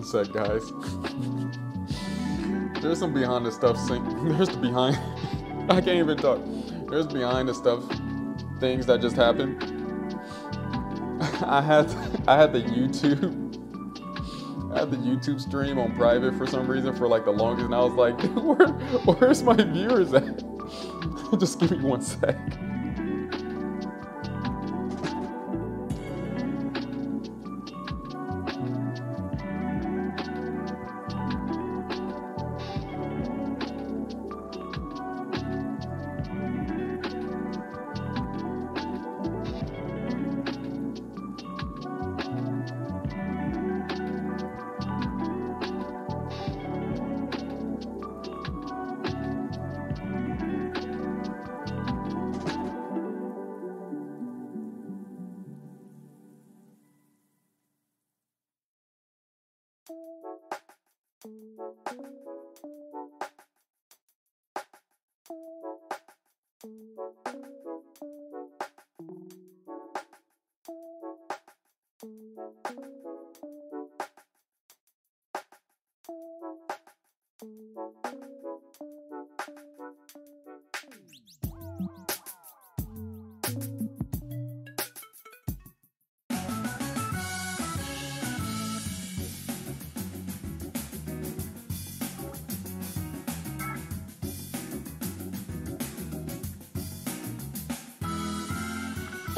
One sec, guys. There's some behind the stuff. There's the behind. I can't even talk. There's behind the stuff things that just happened. I had I had the YouTube I had the YouTube stream on private for some reason for like the longest, and I was like, Where, "Where's my viewers at?" just give me one sec.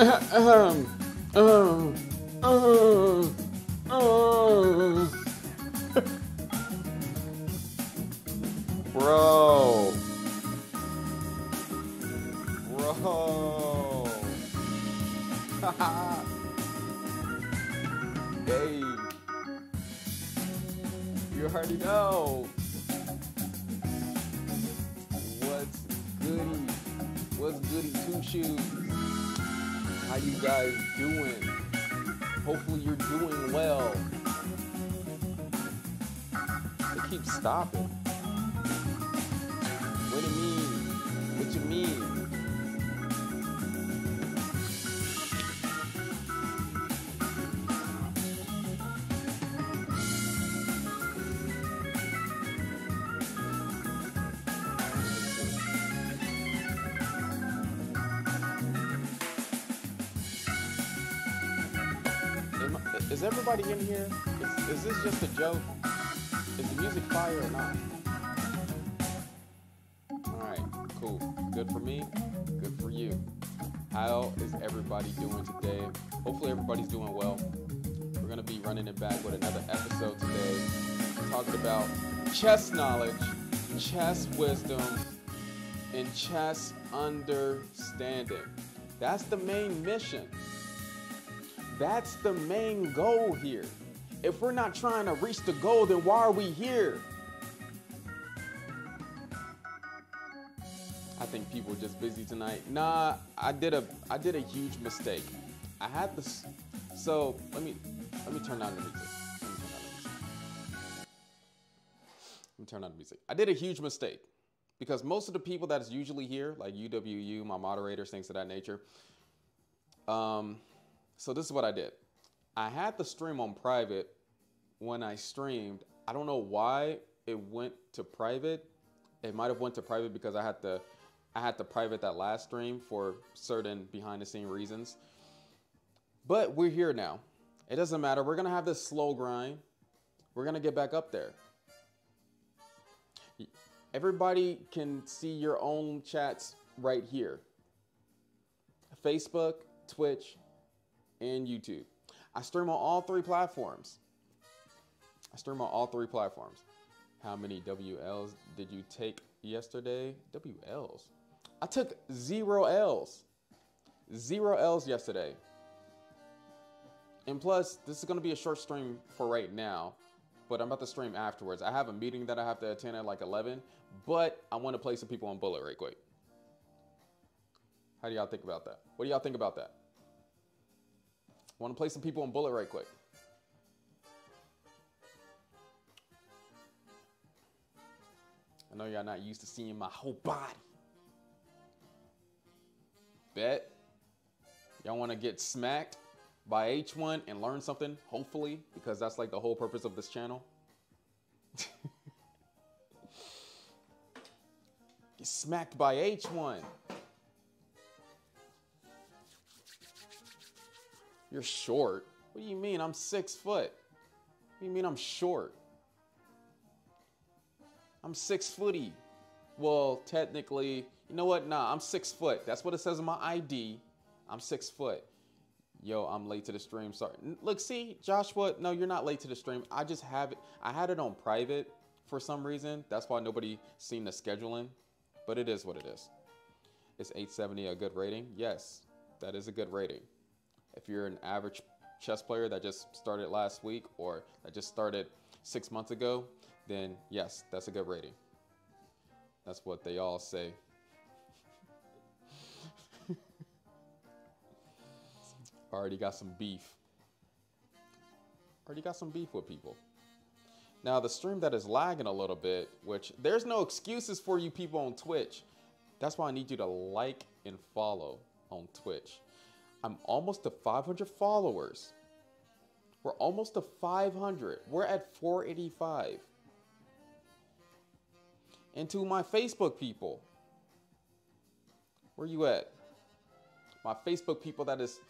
Um, um, um, um. Is everybody in here? Is, is this just a joke? Is the music fire or not? Alright, cool. Good for me, good for you. How is everybody doing today? Hopefully, everybody's doing well. We're gonna be running it back with another episode today, talking about chess knowledge, chess wisdom, and chess understanding. That's the main mission. That's the main goal here. If we're not trying to reach the goal, then why are we here? I think people are just busy tonight. Nah, I did a I did a huge mistake. I had this. So let me let me turn down the music. Let me turn down the music. I did a huge mistake because most of the people that is usually here, like UWU, my moderators, things of that nature. Um, so this is what I did. I had the stream on private when I streamed. I don't know why it went to private. It might have went to private because I had to I had to private that last stream for certain behind the scene reasons. But we're here now. It doesn't matter. We're going to have this slow grind. We're going to get back up there. Everybody can see your own chats right here. Facebook, Twitch, and YouTube. I stream on all three platforms. I stream on all three platforms. How many WLs did you take yesterday? WLs. I took zero L's. Zero L's yesterday. And plus, this is going to be a short stream for right now, but I'm about to stream afterwards. I have a meeting that I have to attend at like 11, but I want to play some people on Bullet right quick. How do y'all think about that? What do y'all think about that? Want to play some people on Bullet right quick? I know y'all not used to seeing my whole body. Bet. Y'all want to get smacked? by H1 and learn something, hopefully, because that's like the whole purpose of this channel. Get smacked by H1. You're short. What do you mean? I'm six foot. What do you mean I'm short? I'm six footy. Well, technically, you know what? Nah, I'm six foot. That's what it says on my ID. I'm six foot. Yo, I'm late to the stream. Sorry. Look, see, Joshua, no, you're not late to the stream. I just have it. I had it on private for some reason. That's why nobody seen the scheduling. But it is what it is. Is 870 a good rating? Yes, that is a good rating. If you're an average chess player that just started last week or that just started six months ago, then yes, that's a good rating. That's what they all say. Already got some beef. Already got some beef with people. Now the stream that is lagging a little bit, which there's no excuses for you people on Twitch. That's why I need you to like and follow on Twitch. I'm almost to 500 followers. We're almost to 500. We're at 485. And to my Facebook people, where you at? My Facebook people that is,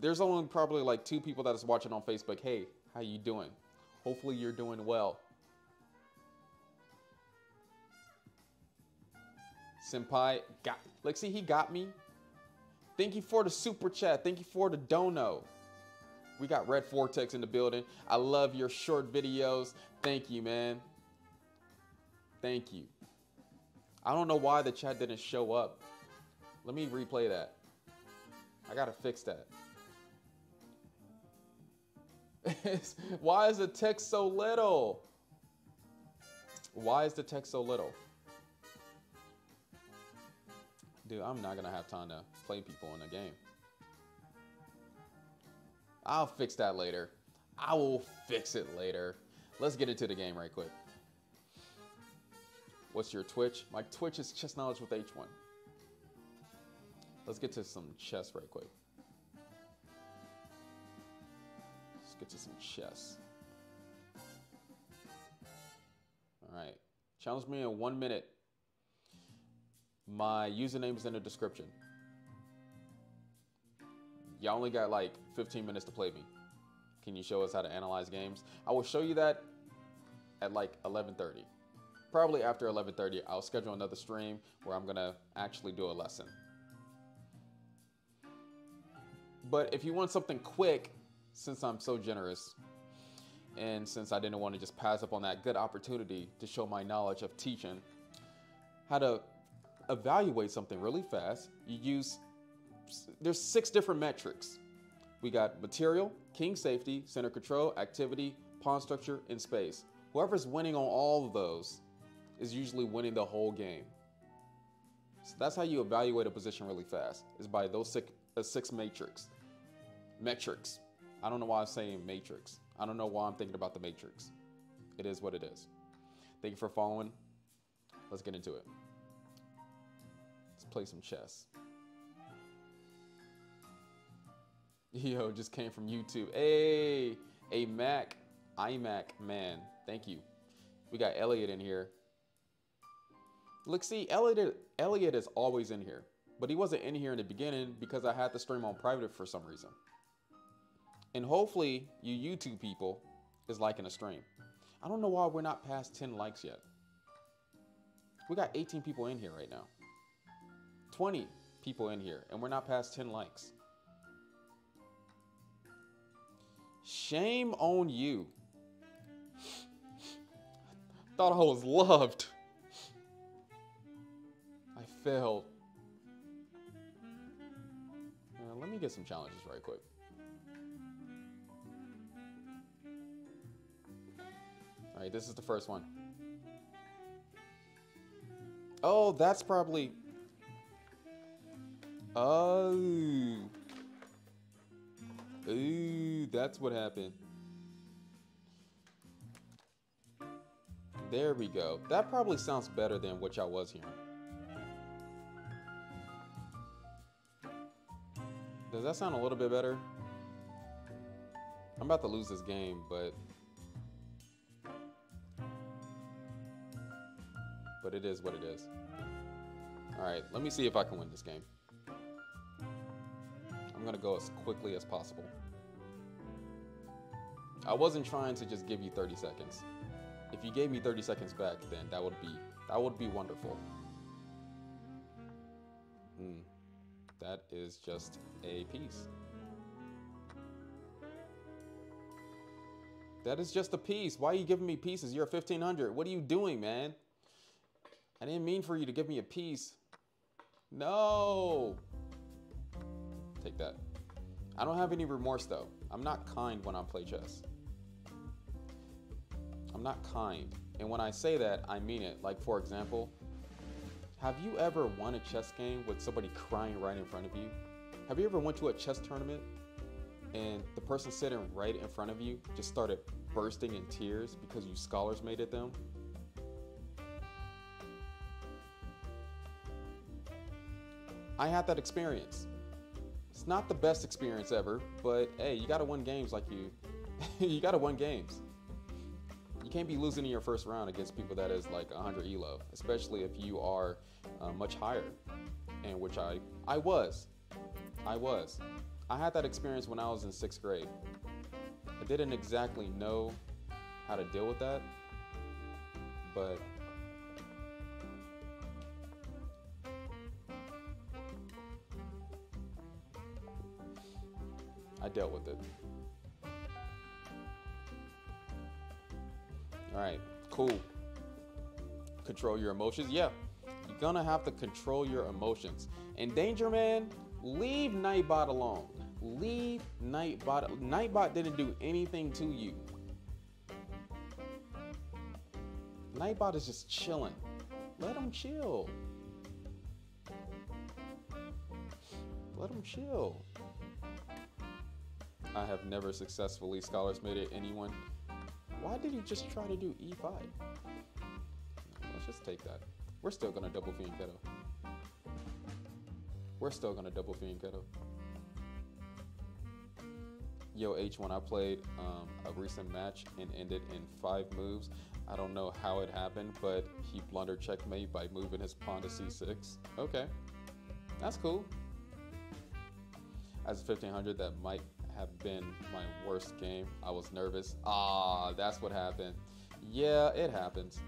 there's only probably like two people that is watching on Facebook. Hey, how you doing? Hopefully you're doing well. Senpai got, like see, he got me. Thank you for the super chat. Thank you for the dono. We got Red Vortex in the building. I love your short videos. Thank you, man. Thank you. I don't know why the chat didn't show up. Let me replay that. I gotta fix that. why is the text so little? Why is the text so little? Dude, I'm not gonna have time to play people in the game. I'll fix that later. I will fix it later. Let's get into the game right quick. What's your Twitch? My Twitch is Chess Knowledge with H1. Let's get to some chess right quick. Let's get to some chess. All right. Challenge me in one minute. My username is in the description. Y'all only got like 15 minutes to play me. Can you show us how to analyze games? I will show you that at like 11:30. Probably after 11:30, I'll schedule another stream where I'm gonna actually do a lesson. But if you want something quick, since I'm so generous, and since I didn't want to just pass up on that good opportunity to show my knowledge of teaching how to evaluate something really fast, you use there's six different metrics. We got material, king safety, center control, activity, pawn structure, and space. Whoever's winning on all of those is usually winning the whole game. So that's how you evaluate a position really fast, is by those six, uh, six matrix. Metrics. I don't know why I'm saying matrix. I don't know why I'm thinking about the matrix. It is what it is. Thank you for following. Let's get into it. Play some chess. Yo, just came from YouTube. Hey, a Mac, iMac man. Thank you. We got Elliot in here. Look, see, Elliot, Elliot is always in here, but he wasn't in here in the beginning because I had the stream on private for some reason. And hopefully, you YouTube people is liking the stream. I don't know why we're not past 10 likes yet. We got 18 people in here right now. 20 people in here, and we're not past 10 likes. Shame on you. Thought I was loved. I failed. Let me get some challenges right quick. All right, this is the first one. Oh, that's probably. Oh. Ooh, that's what happened. There we go. That probably sounds better than what y'all was hearing. Does that sound a little bit better? I'm about to lose this game, but but it is what it is. All right, let me see if I can win this game. I'm gonna go as quickly as possible. I wasn't trying to just give you 30 seconds. If you gave me 30 seconds back, then that would be that would be wonderful. Hmm. That is just a piece. That is just a piece. Why are you giving me pieces? You're a 1500. What are you doing, man? I didn't mean for you to give me a piece. No. Take that. I don't have any remorse though. I'm not kind when I play chess. I'm not kind. And when I say that, I mean it. Like, for example, have you ever won a chess game with somebody crying right in front of you? Have you ever went to a chess tournament and the person sitting right in front of you just started bursting in tears because you scholar's mated them? I had that experience. Not the best experience ever, but hey, you gotta win games like you. you gotta win games. You can't be losing in your first round against people that is like 100 elo, especially if you are uh, much higher, and which I I was, I was. I had that experience when I was in sixth grade. I didn't exactly know how to deal with that, but I dealt with it. All right, cool. Control your emotions. Yeah, you're gonna have to control your emotions. And Danger Man, leave Nightbot alone. Leave Nightbot. Nightbot didn't do anything to you. Nightbot is just chilling. Let him chill. Let him chill. I have never successfully scholar's mated anyone. Why did he just try to do e5? Let's just take that. We're still gonna double fianchetto. We're still gonna double fianchetto. Yo, H1, I played um, a recent match and ended in five moves. I don't know how it happened, but he blundered checkmate by moving his pawn to c6. Okay, that's cool. As a 1500, that might have been my worst game. I was nervous. Ah, that's what happened. Yeah, it happens.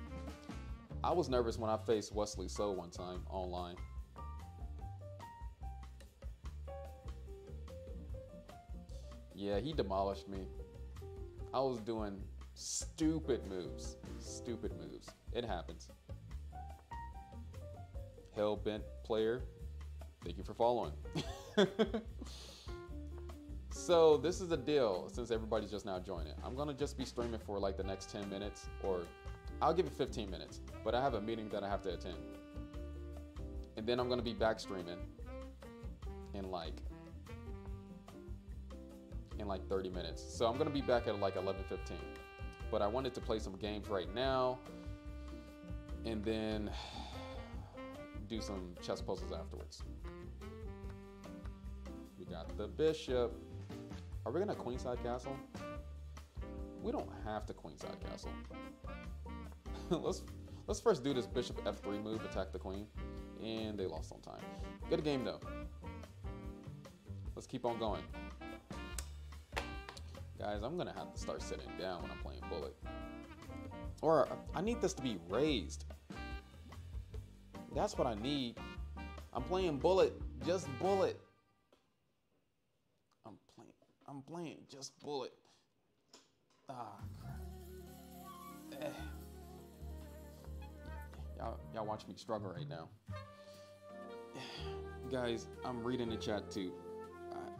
I was nervous when I faced Wesley So one time online. Yeah, he demolished me. I was doing stupid moves. Stupid moves. It happens. Hellbent player, thank you for following. so this is the deal since everybody's just now joining. I'm gonna just be streaming for like the next 10 minutes or I'll give it 15 minutes, but I have a meeting that I have to attend. And then I'm gonna be back streaming in like in like 30 minutes. So I'm gonna be back at like 11:15. But I wanted to play some games right now and then do some chess puzzles afterwards. We got the bishop. Are we gonna queenside castle? We don't have to queenside castle. let's let's first do this bishop f3 move, attack the queen, and they lost on time. Good game though. Let's keep on going. Guys, I'm gonna have to start sitting down when I'm playing bullet. Or uh, I need this to be raised. That's what I need. I'm playing bullet, just bullet. I'm playing, just bullet. Ah. Eh. Y'all, y'all watch me struggle right now. Guys, I'm reading the chat too.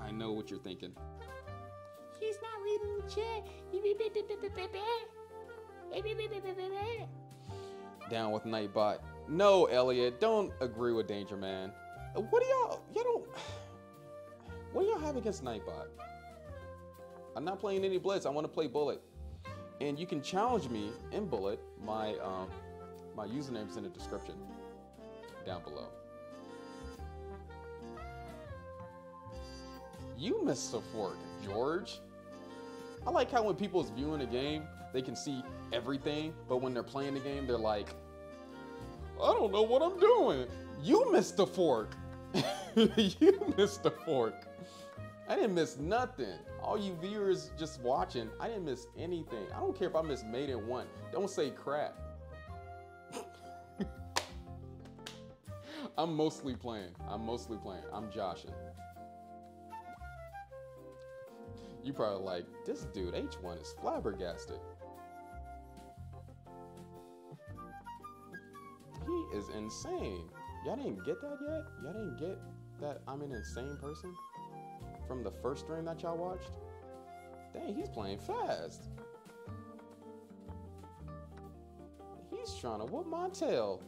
I, I know what you're thinking. He's not reading the chat. Down with Nightbot. No, Elliot, don't agree with Danger Man. What do y'all, y'all don't, what do y'all have against Nightbot? I'm not playing any Blitz, I want to play Bullet. And you can challenge me in Bullet. My, um, my username's in the description down below. You missed a fork, George. I like how when people's viewing a game, they can see everything, but when they're playing the game, they're like, I don't know what I'm doing. You missed the fork. you missed the fork. I didn't miss nothing. All you viewers just watching, I didn't miss anything. I don't care if I missed mate in one. Don't say crap. I'm mostly playing. I'm mostly playing. I'm joshing. You probably like, this dude H1 is flabbergasted. He is insane. Y'all didn't get that yet? Y'all didn't get that I'm an insane person from the first stream that y'all watched? Dang, he's playing fast. He's trying to whoop my tail.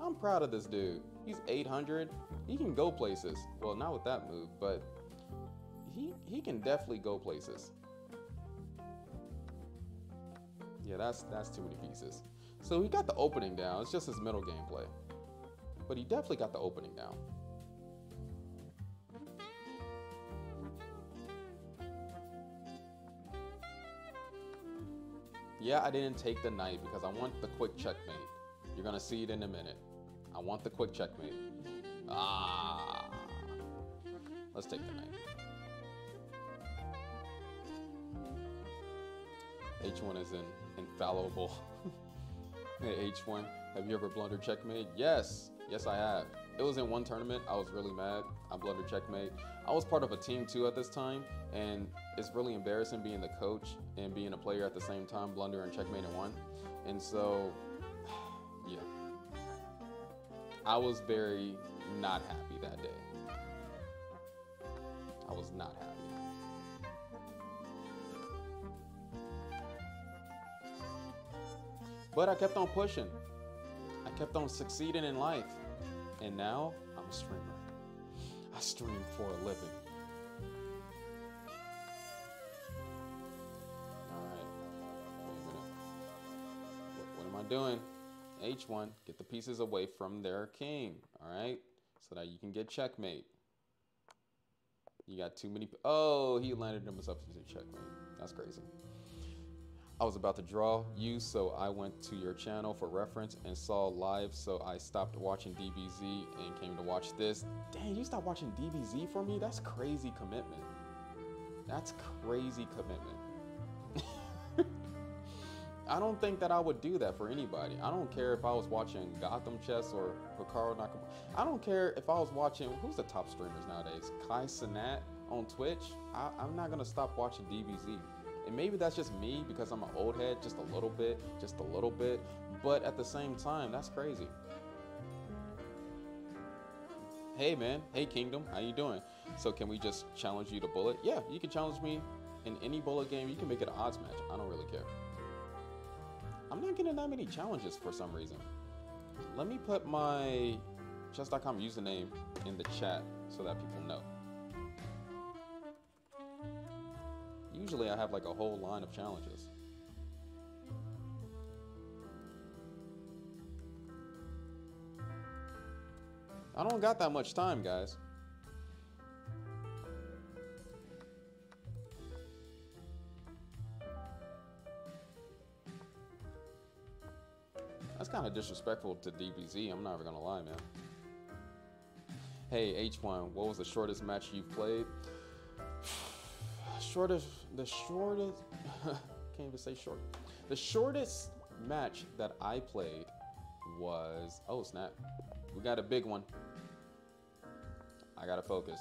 I'm proud of this dude. He's 800. He can go places. Well, not with that move, but he he can definitely go places. Yeah, that's that's too many pieces. So he got the opening down. It's just his middle gameplay. But he definitely got the opening down. Yeah, I didn't take the knight because I want the quick checkmate. You're gonna see it in a minute. I want the quick checkmate. Ah. Let's take the knight. H1 is in, infallible. hey, H1, have you ever blundered checkmate? Yes, yes I have. It was in one tournament. I was really mad. I blundered checkmate. I was part of a team too at this time, and it's really embarrassing being the coach and being a player at the same time, blunder and checkmate in one. And so, yeah, I was very not happy that day. I was not happy. But I kept on pushing. I kept on succeeding in life. And now I'm a streamer. I stream for a living. Doing? H1, get the pieces away from their king. Alright? So that you can get checkmate. You got too many. Oh, he landed him a substitute checkmate. That's crazy. I was about to draw you, so I went to your channel for reference and saw live, so I stopped watching DBZ and came to watch this. Dang, you stopped watching DBZ for me? That's crazy commitment. That's crazy commitment. I don't think that I would do that for anybody. I don't care if I was watching Gotham Chess or Hikaru Nakamura. I don't care if I was watching, who's the top streamers nowadays? Kai Cenat on Twitch? I, I'm not gonna stop watching DBZ. And maybe that's just me because I'm an old head, just a little bit, just a little bit. But at the same time, that's crazy. Hey man, hey Kingdom, how you doing? So can we just challenge you to bullet? Yeah, you can challenge me in any bullet game. You can make it an odds match. I don't really care. I'm not getting that many challenges for some reason. Let me put my chess.com username in the chat so that people know. Usually I have like a whole line of challenges. I don't got that much time, guys. Kind of disrespectful to DBZ, I'm not even gonna lie, man. Hey, H1, what was the shortest match you've played? shortest, the shortest, can't even say short. The shortest match that I played was, oh snap, we got a big one. I gotta focus.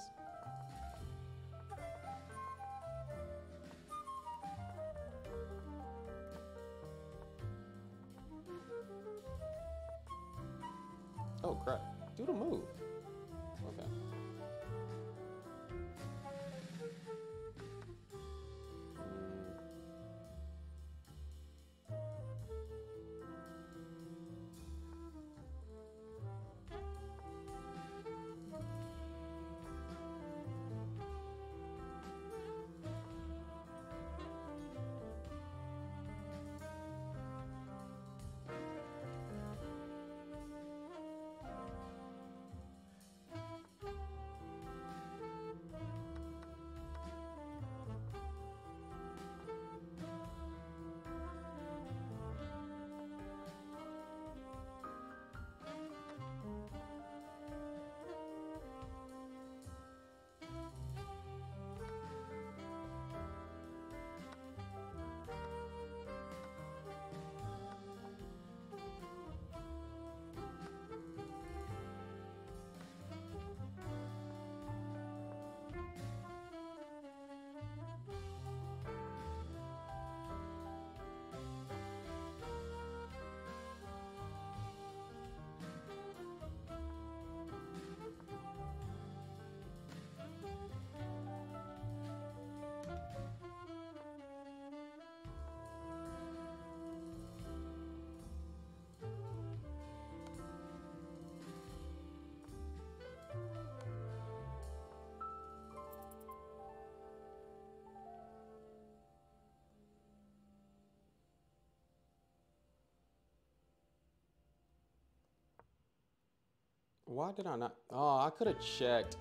Why did I not? Oh, I could have checked.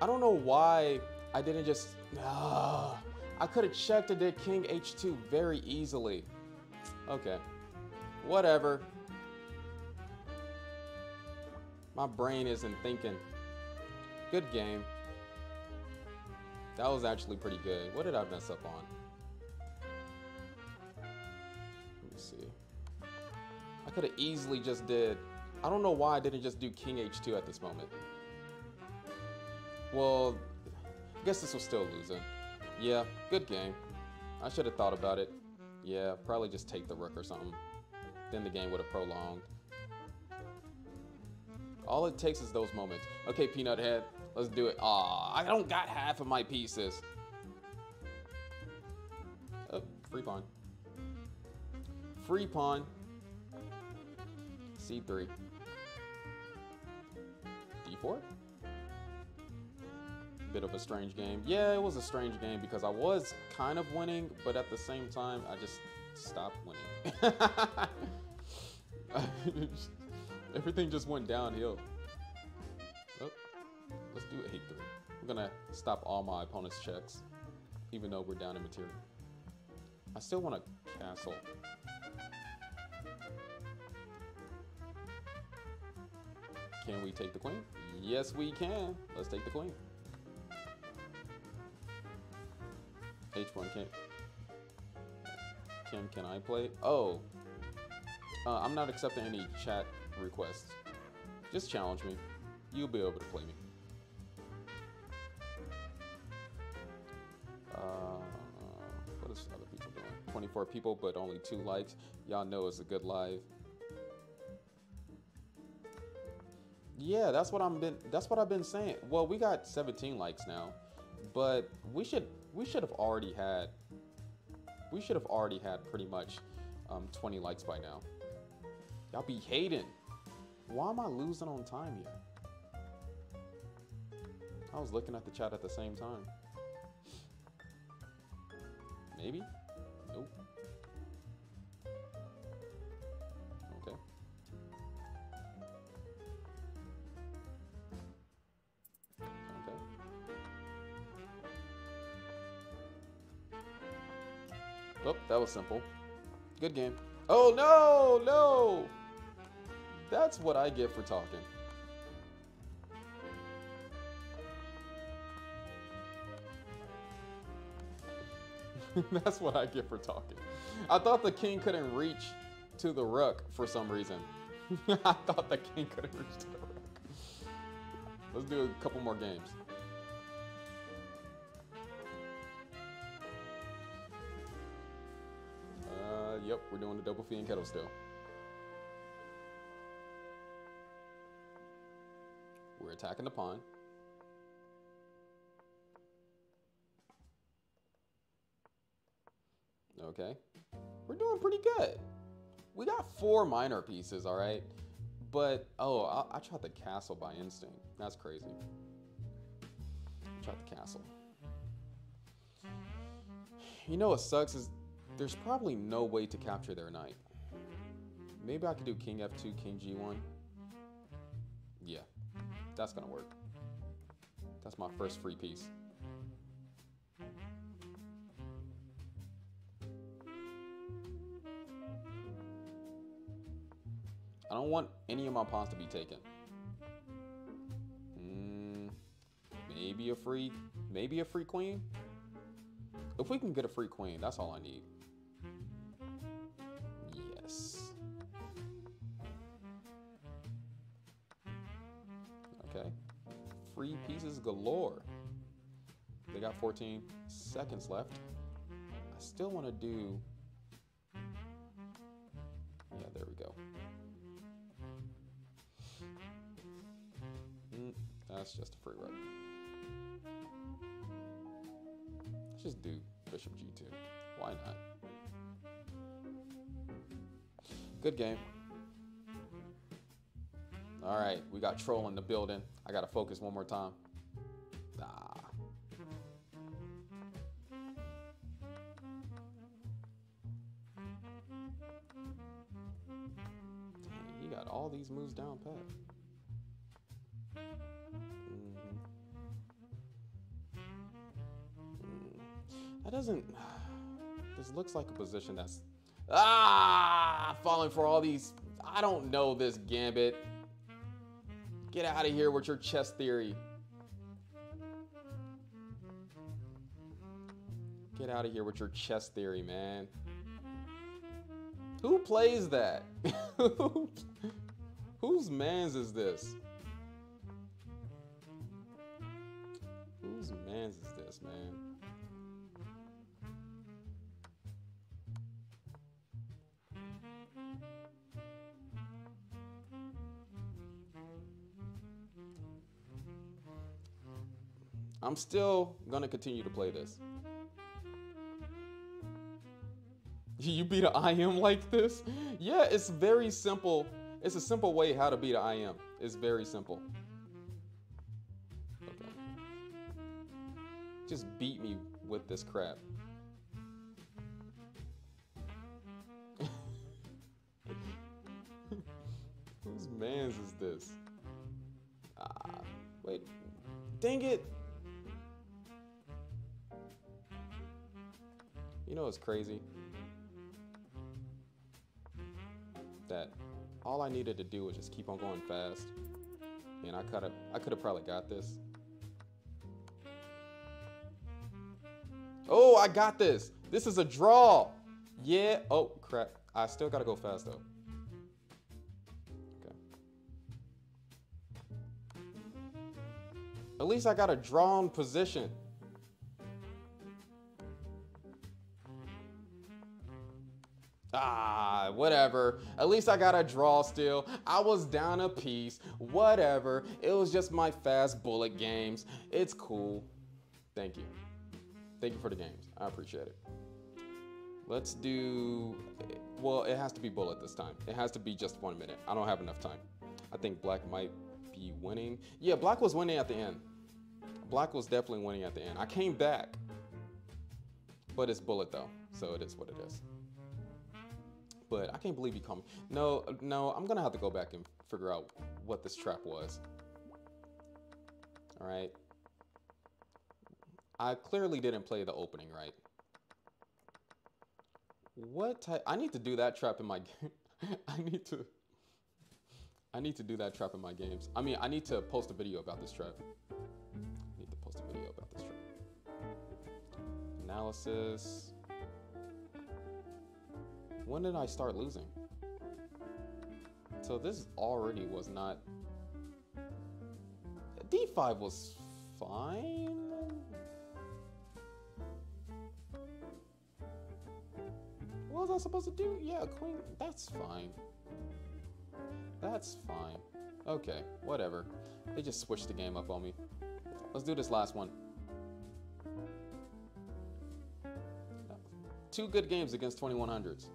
I don't know why I didn't just. Ah, I could have checked and did king h2 very easily. Okay. Whatever. My brain isn't thinking. Good game. That was actually pretty good. What did I mess up on? Let me see. I could have easily just did I don't know why I didn't just do king h2 at this moment. Well, I guess this was still losing. Yeah, good game. I should have thought about it. Yeah, probably just take the rook or something. Then the game would have prolonged. All it takes is those moments. Okay, Peanut Head, let's do it. Aw, I don't got half of my pieces. Oh, free pawn. Free pawn. C3 d4. Bit of a strange game. Yeah, it was a strange game because I was kind of winning, but at the same time, I just stopped winning. Everything just went downhill. Oh, let's do a 3 I'm gonna stop all my opponent's checks, even though we're down in material. I still want a castle. Can we take the queen? Yes, we can. Let's take the queen. H1 can Kim, can I play? Oh, uh, I'm not accepting any chat requests. Just challenge me. You'll be able to play me. Uh, what is other people doing? 24 people, but only two likes. Y'all know it's a good live. Yeah, that's what I'm been. That's what I've been saying. Well, we got 17 likes now, but we should we should have already had. We should have already had pretty much um, 20 likes by now. Y'all be hating. Why am I losing on time here? I was looking at the chat at the same time. Maybe? Oh, that was simple. Good game. Oh, no, no. That's what I get for talking. That's what I get for talking. I thought the king couldn't reach to the rook for some reason. I thought the king couldn't reach to the rook. Let's do a couple more games. We're doing the double fianchetto still. We're attacking the pawn. Okay. We're doing pretty good. We got four minor pieces, all right? But, oh, I, I tried the castle by instinct. That's crazy. Tried the castle. You know what sucks is there's probably no way to capture their knight. Maybe I could do king f2, king g1. Yeah, that's gonna work. That's my first free piece. I don't want any of my pawns to be taken. Mm, maybe a free, maybe a free queen. If we can get a free queen, that's all I need. Galore. They got 14 seconds left. I still want to do... Yeah, there we go. Mm, that's just a free run. Let's just do bishop g2. Why not? Good game. All right, we got troll in the building. I gotta focus one more time. Like a position that's. Ah! Falling for all these. I don't know this gambit. Get out of here with your chess theory. Get out of here with your chess theory, man. Who plays that? Whose man's is this? Whose man's is this, man? I'm still gonna continue to play this. You beat an IM like this? Yeah, it's very simple. It's a simple way how to beat an IM. It's very simple. Okay. Just beat me with this crap. Whose man's is this? Ah, wait. Dang it. Know what's crazy? That all I needed to do was just keep on going fast. And I could have I could have probably got this. Oh, I got this. This is a draw. Yeah. Oh, crap. I still got to go fast though. Okay. At least I got a drawn position. Ah, whatever. At least I got a draw still. I was down a piece. Whatever. It was just my fast bullet games. It's cool. Thank you. Thank you for the games. I appreciate it. Let's do. Well, it has to be bullet this time. It has to be just one minute. I don't have enough time. I think black might be winning. Yeah, black was winning at the end. Black was definitely winning at the end. I came back. But it's bullet though, so it is what it is but I can't believe you called me. No, no, I'm gonna have to go back and figure out what this trap was. All right. I clearly didn't play the opening right. What type? I need to do that trap in my game. I need to. I need to do that trap in my games. I mean, I need to post a video about this trap. I need to post a video about this trap. Analysis. When did I start losing? So this already was not... D5 was fine? What was I supposed to do? Yeah, queen, that's fine. That's fine. Okay, whatever. They just switched the game up on me. Let's do this last one. Two good games against 2100s.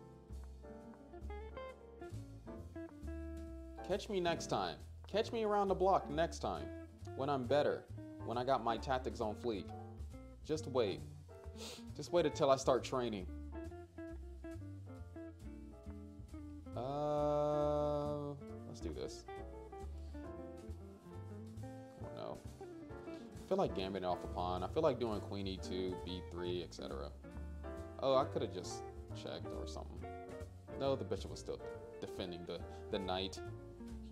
Catch me next time. Catch me around the block next time. When I'm better. When I got my tactics on fleek. Just wait. Just wait until I start training. Uh, let's do this. Oh no. I feel like gambiting off a pawn. I feel like doing queen e2, b3, etc. Oh, I could have just checked or something. No, the bishop was still defending the, the knight.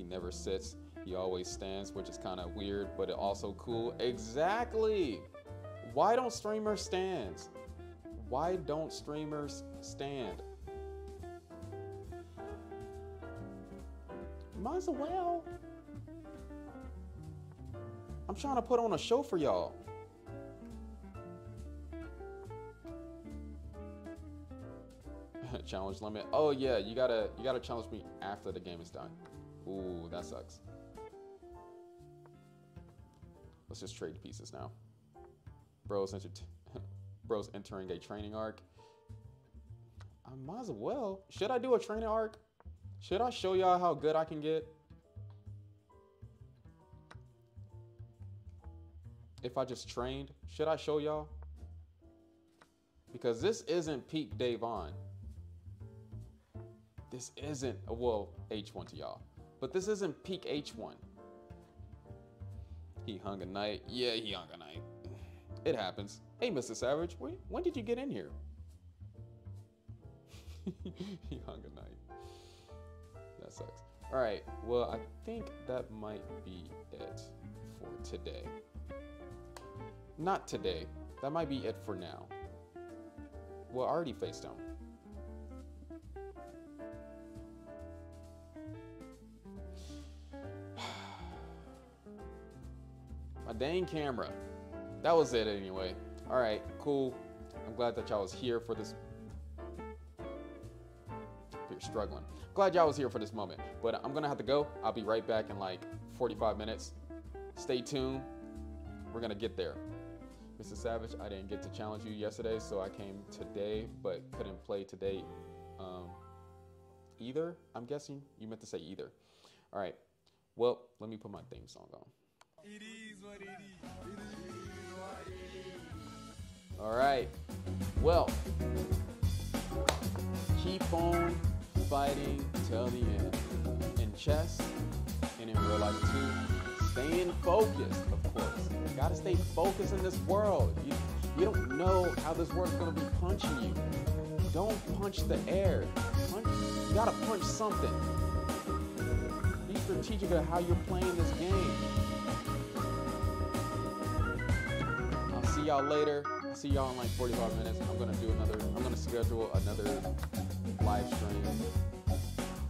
He never sits. He always stands, which is kind of weird, but it also cool. Exactly. Why don't streamers stand? Why don't streamers stand? Might as well. I'm trying to put on a show for y'all. challenge limit. Oh yeah, you gotta you gotta challenge me after the game is done. Ooh, that sucks. Let's just trade pieces now. Bro's, enter Bro's entering a training arc. I might as well. Should I do a training arc? Should I show y'all how good I can get? If I just trained, should I show y'all? Because this isn't peak Davaun. This isn't, a well, H1 to y'all. But this isn't peak H1. He hung a knight. Yeah, he hung a knight. It happens. Hey, Mr. Savage, when, did you get in here? he hung a knight. That sucks. All right. Well, I think that might be it for today. Not today. That might be it for now. Well, I already faced him. My dang camera. That was it anyway. All right, cool. I'm glad that y'all was here for this. You're struggling. Glad y'all was here for this moment. But I'm gonna have to go. I'll be right back in like 45 minutes. Stay tuned. We're gonna get there. Mr. Savage, I didn't get to challenge you yesterday, so I came today, but couldn't play today um, either. I'm guessing you meant to say either. All right. Well, let me put my theme song on. It is what it is. It is what it is. All right. Well, keep on fighting till the end. In chess and in real life too. Staying focused, of course. You gotta stay focused in this world. You, you don't know how this world's gonna be punching you. Don't punch the air. Punch, you gotta punch something. Be strategic of how you're playing this game. See y'all later. I'll see y'all in like 45 minutes. I'm gonna do another, I'm gonna schedule another live stream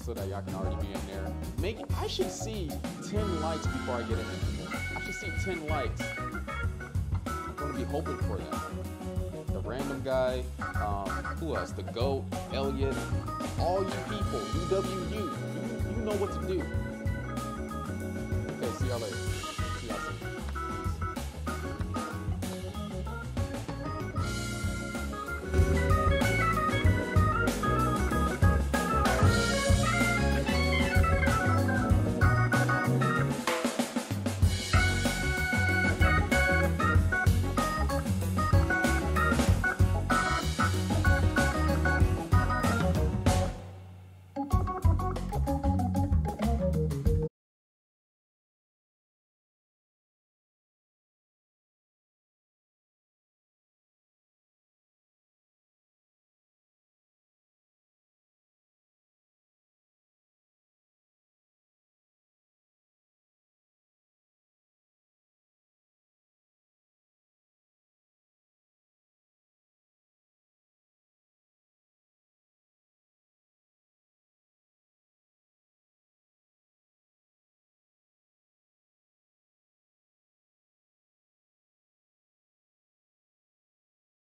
so that y'all can already be in there. Make, I should see 10 likes before I get in there. I should see 10 likes. I'm gonna be hoping for that. The random guy, um, who else? The GOAT, Elliot, all you people, UWU, you, you know what to do.